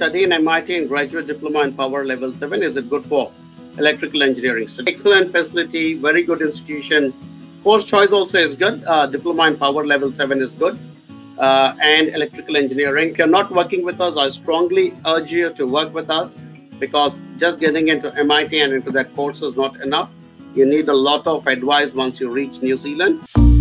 study in MIT and graduate diploma in power level 7? Is it good for electrical engineering? So excellent facility, very good institution. Course choice also is good. Uh, diploma in power level 7 is good. Uh, and electrical engineering. If you're not working with us, I strongly urge you to work with us because just getting into MIT and into that course is not enough. You need a lot of advice once you reach New Zealand.